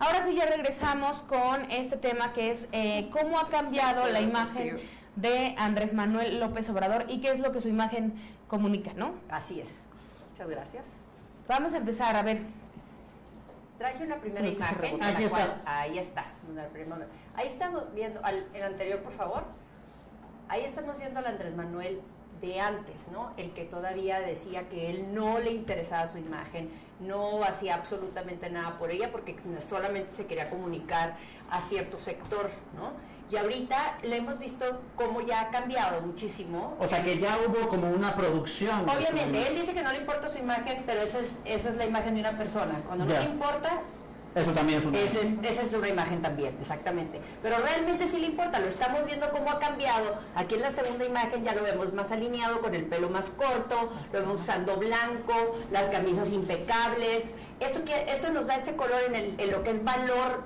Ahora sí ya regresamos con este tema que es eh, cómo ha cambiado la imagen de Andrés Manuel López Obrador y qué es lo que su imagen comunica, ¿no? Así es. Muchas gracias. Vamos a empezar, a ver. Traje una primera imagen. Aquí está. ahí está. Ahí estamos viendo, al, el anterior, por favor. Ahí estamos viendo al Andrés Manuel de antes, ¿no? El que todavía decía que él no le interesaba su imagen, no hacía absolutamente nada por ella porque solamente se quería comunicar a cierto sector, ¿no? Y ahorita le hemos visto cómo ya ha cambiado muchísimo. O sea que ya hubo como una producción. Obviamente, él dice que no le importa su imagen, pero esa es, esa es la imagen de una persona. Cuando no le importa, eso también es una esa es, esa es una imagen también, exactamente. Pero realmente sí le importa, lo estamos viendo cómo ha cambiado. Aquí en la segunda imagen ya lo vemos más alineado, con el pelo más corto, lo vemos usando blanco, las camisas impecables. Esto, que, esto nos da este color en, el, lo que es valor,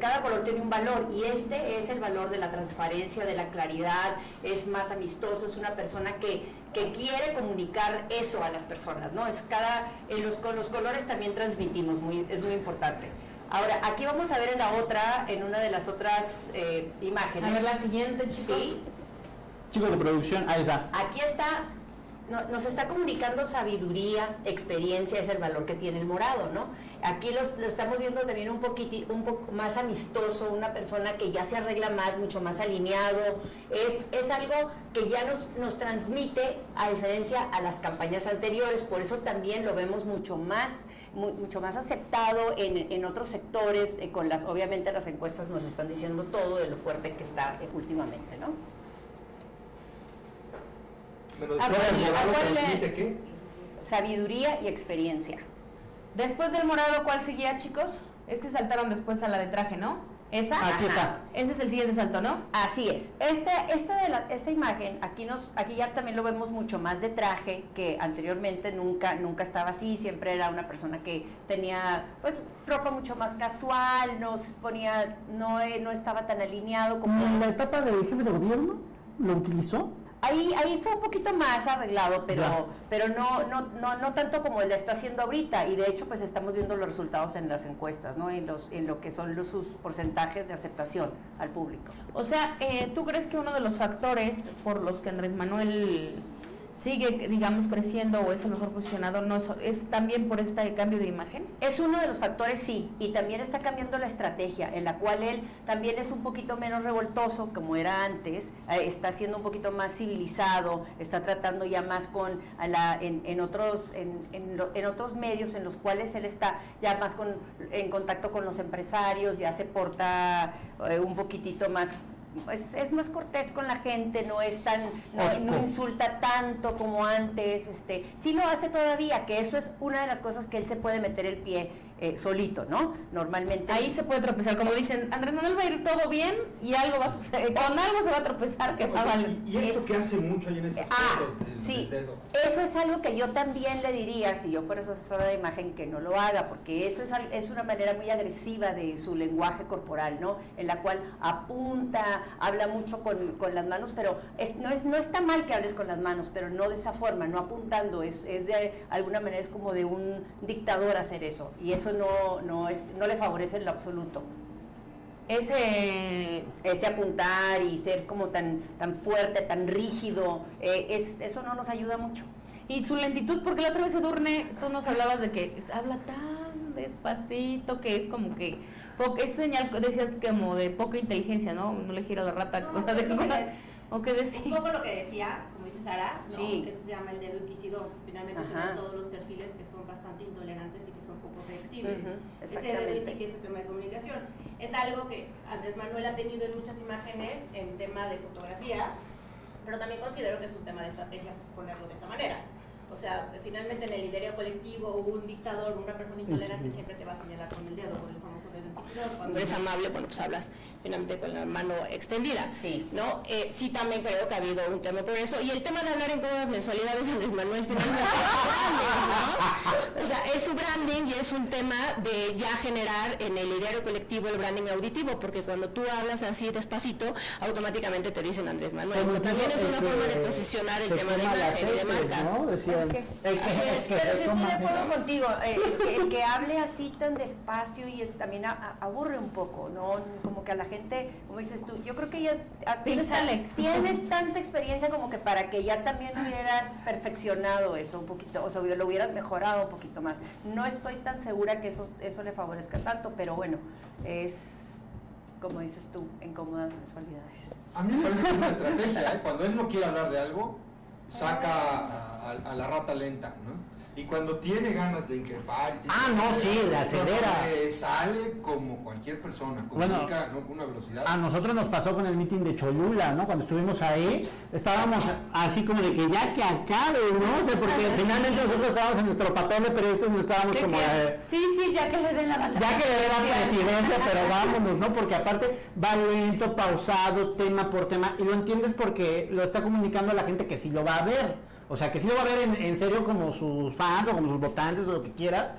cada color tiene un valor y este es el valor de la transparencia, de la claridad, es más amistoso, es una persona que, que quiere comunicar eso a las personas, ¿no? Es cada, en los, con los colores también transmitimos, muy, es muy importante. Ahora, aquí vamos a ver en la otra, en una de las otras eh, imágenes. A ver la siguiente, chicos. Sí. Chicos de producción, ahí está. Aquí está nos está comunicando sabiduría, experiencia, es el valor que tiene el morado, ¿no? Aquí lo, estamos viendo también un poquito un poco más amistoso, una persona que ya se arregla más, mucho más alineado, es, es algo que ya nos, nos transmite a diferencia a las campañas anteriores, por eso también lo vemos mucho más mucho más aceptado en, en otros sectores, eh, con las, obviamente las encuestas nos están diciendo todo de lo fuerte que está eh, últimamente, ¿no? Qué? Sabiduría y experiencia. Después del morado, ¿cuál seguía, chicos? Es que saltaron después a la de traje, ¿no? ¿Esa? Aquí está. Ese es el siguiente salto, ¿no? Así es. Esta, esta, de la, esta imagen, aquí, nos, aquí ya también lo vemos mucho más de traje, que anteriormente nunca, nunca estaba así, siempre era una persona que tenía pues ropa mucho más casual, no ponía, no, no estaba tan alineado como... ¿En la etapa de jefe de gobierno lo utilizó? Ahí, ahí fue un poquito más arreglado, pero, pero no, no, no, no tanto como él está haciendo ahorita. Y de hecho, pues estamos viendo los resultados en las encuestas, ¿no? En, los, en lo que son los, sus porcentajes de aceptación al público. O sea, eh, ¿tú crees que uno de los factores por los que Andrés Manuel sigue, digamos, creciendo o es el mejor posicionado, no es, también por este cambio de imagen? Es uno de los factores, sí, y también está cambiando la estrategia, en la cual él también es un poquito menos revoltoso, como era antes, eh, está siendo un poquito más civilizado, está tratando ya más con la, en, otros, en, en, otros medios en los cuales él está ya más con, en contacto con los empresarios, ya se porta eh, un poquitito más pues es más cortés con la gente, no es tan, no, insulta tanto como antes, este, sí lo hace todavía, que eso es una de las cosas que él se puede meter el pie eh, solito, ¿no? Normalmente. Ahí se puede tropezar, como dicen, Andrés Manuel va a ir todo bien y algo va a suceder, con algo se va a tropezar que va Y, esto que hace mucho ahí en ese ah, sí, eso es algo que yo también le diría, si yo fuera su asesora de imagen, que no lo haga, porque eso es, es una manera muy agresiva de su lenguaje corporal, ¿no? En la cual apunta, habla mucho con, con las manos, pero es, no, es, no está mal que hables con las manos, pero no de esa forma, no apuntando, es, es de alguna manera es como de un dictador hacer eso, y eso no, no, es, no le favorece en lo absoluto. Ese, ese apuntar y ser como tan, tan fuerte, tan rígido, eh, es, eso no nos ayuda mucho. Y su lentitud, porque la otra vez Edurne, tú nos hablabas de que habla tan despacito que es como que, es señal, decías como de poca inteligencia, ¿no? No le gira la rata. No, ¿O qué decía? Un poco lo que decía, Sara, ¿no? sí. eso se llama el dedo inquisidor. Finalmente son todos los perfiles que son bastante intolerantes y que son poco flexibles. Este dedo que es el tema de comunicación. Es algo que Andrés Manuel ha tenido en muchas imágenes en tema de fotografía, pero también considero que es un tema de estrategia ponerlo de esa manera. O sea, finalmente en el liderazgo colectivo un dictador, una persona intolerante siempre te va a señalar con el dedo, por el famoso dedo cuando eres amable, bueno, pues hablas finalmente con la mano extendida. Sí. ¿No? Eh, sí, también creo que ha habido un tema por eso. Y el tema de hablar en cómodas mensualidades, Andrés Manuel, finalmente ¿no? Sea, es su branding y es un tema de ya generar en el ideario colectivo el branding auditivo, porque cuando tú hablas así despacito, automáticamente te dicen Andrés Manuel. también es una forma de posicionar el tema de imagen y de marca. ¿no? Decían, Okay. el que- Así es, el que Pero sí estoy de acuerdo contigo, eh, el, que, el que hable así tan despacio y eso también a- a- aburre un poco, ¿no? Como que a la gente, como dices tú, yo creo que ya tienes, tienes tanta experiencia como que para que ya también hubieras perfeccionado eso un poquito, o sea, lo hubieras mejorado un poquito No estoy tan segura que eso, eso le favorezca tanto, pero bueno, es, como dices tú, en cómodas mensualidades. A mí me parece que es una estrategia, ¿eh? Cuando él no quiere hablar de algo, saca a, a- a la rata lenta, ¿no? Y cuando tiene ganas de increpar... Ah, no, sí, la acelera. eh, sale como cualquier persona, Bueno, comunica ¿no? con una velocidad. A nosotros nos pasó con el meeting de Cholula, ¿no? Cuando estuvimos ahí, estábamos así como de que ya que acabe, ¿no? O sea, porque finalmente nosotros estábamos en nuestro papel de periodistas, no estábamos como de, Sí, sí, ya que le den la bala. ya que le dé la presidencia, pero vámonos, ¿no? Porque aparte va lento, pausado, tema por tema, y lo entiendes porque lo está comunicando a la gente que sí lo va a ver. O sea, que sí lo va a ver en, en serio como sus fans o como sus votantes o lo que quieras.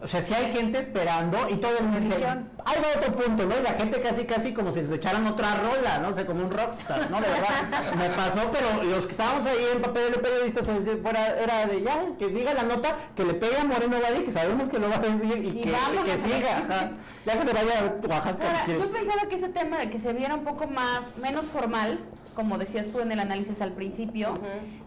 O sea, sí hay gente esperando y todo el mundo dice, ahí va otro punto, ¿no? Y la gente casi, casi como si les echaran otra rola, ¿no? O sea, como un rockstar, ¿no? De verdad, me pasó, pero los que estábamos ahí en papel de periodistas, pues, fuera, era de ya, que diga la nota, que le pegue a Moreno Valle, que sabemos que lo va a decir y, Y que, siga. ajá. Ya que se vaya a Oaxaca Ahora, si yo pensaba que ese tema de que se viera un poco más, menos formal, como decías tú en el análisis al principio,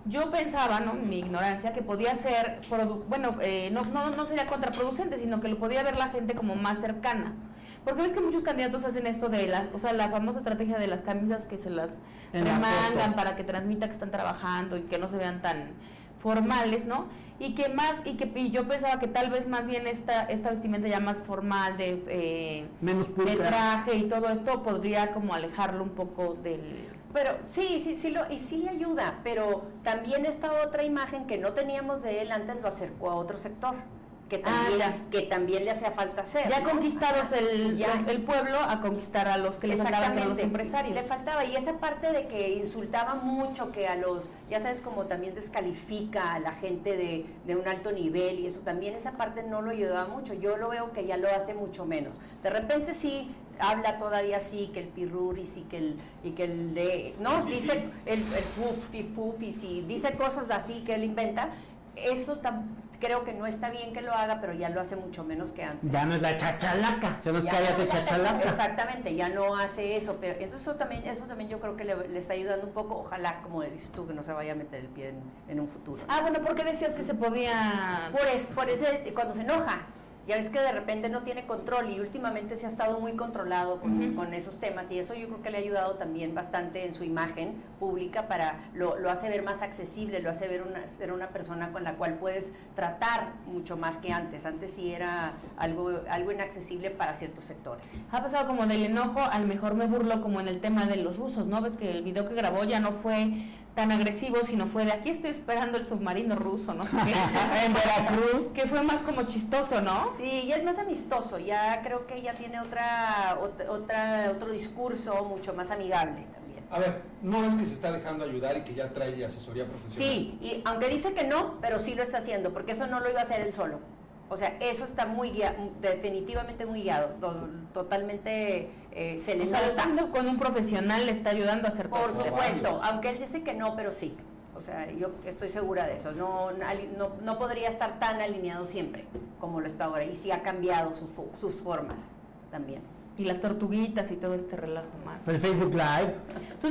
yo pensaba, ¿no? Mi ignorancia, que podía ser, bueno, eh, no, no, no sería contraproducente, sino que lo podía ver la gente como más cercana. Porque ves que muchos candidatos hacen esto de la, o sea, la famosa estrategia de las camisas que se las foto. para que transmita que están trabajando y que no se vean tan formales, ¿no? Y que más, y que y yo pensaba que tal vez más bien esta, esta vestimenta ya más formal de eh, Menos de traje y todo esto podría como alejarlo un poco del... Pero sí, sí, sí, lo, y sí le ayuda, pero también esta otra imagen que no teníamos de él antes lo acercó a otro sector, que Ah, también, que también le hacía falta hacer. Ya ¿no? conquistados el, Ya. los- el pueblo a conquistar a los que les que eran los empresarios. Le faltaba, y esa parte de que insultaba mucho, que a los, ya sabes, como también descalifica a la gente de, de un alto nivel, y eso también, esa parte no lo ayudaba mucho. Yo lo veo que ya lo hace mucho menos. De repente sí habla todavía así, que el pirruris y que el, y que el de, no, dice el, el fufi, fufis, y dice cosas así que él inventa. Eso tam- creo que no está bien que lo haga, pero ya lo hace mucho menos que antes. Ya no es la chachalaca, ya no es Ya cállate chachalaca. Exactamente, ya no hace eso, pero entonces eso también, eso también yo creo que le, le está ayudando un poco, ojalá, como dices tú, que no se vaya a meter el pie en, en un futuro. Ah, bueno, porque decías que se podía... Por eso, por ese, cuando se enoja, ya ves que de repente no tiene control y últimamente se ha estado muy controlado con, con esos temas y eso yo creo que le ha ayudado también bastante en su imagen pública para, lo, lo hace ver más accesible, lo hace ver una, ser una persona con la cual puedes tratar mucho más que antes. Antes sí era algo, algo inaccesible para ciertos sectores. Ha pasado como del enojo al mejor me burlo como en el tema de los rusos, ¿no? Ves que el video que grabó ya no fue tan agresivo, sino fue de aquí estoy esperando el submarino ruso, no sé qué. En Veracruz. Que fue más como chistoso, ¿no? Sí, ya es más amistoso, ya creo que ya tiene otra, ot- otra, otro discurso mucho más amigable también. A ver, no es que se está dejando ayudar y que ya trae asesoría profesional. Sí, y aunque dice que no, pero sí lo está haciendo, porque eso no lo iba a hacer él solo. O sea, eso está muy guiado, definitivamente muy guiado, to- totalmente eh, se le O sea, nota. con un profesional, le está ayudando a hacer todo Por esto. supuesto, aunque él dice que no, pero sí. O sea, yo estoy segura de eso. No, ali- no, no podría estar tan alineado siempre como lo está ahora. Y sí ha cambiado su sus formas también. Y las tortuguitas y todo este relajo más. El Facebook Live.